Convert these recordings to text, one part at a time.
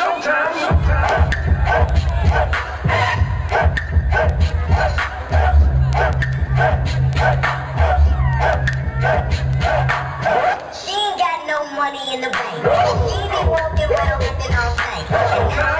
She ain't got no money in the bank. She be walking around with it all night.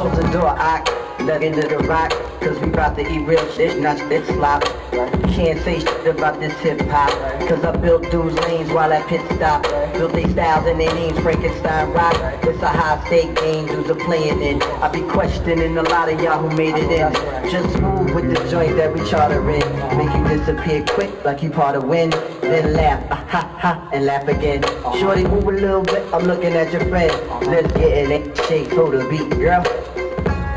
Close the door, I look into the rock. Cause we bout to eat real shit, not spit slop. Can't say shit about this hip hop. Cause I built dudes' lanes while at pit stop. Built they styles and their names, Frankenstein rock. It's a high stake game, dudes are playing it. I be questioning a lot of y'all who made it in. Just move with the joint that we charter in. Make you disappear quick like you part of wind. Then laugh, ah, ha ha, and laugh again. Shorty, move a little bit, I'm looking at your friend. Let's get in it, shake, hold the beat, girl.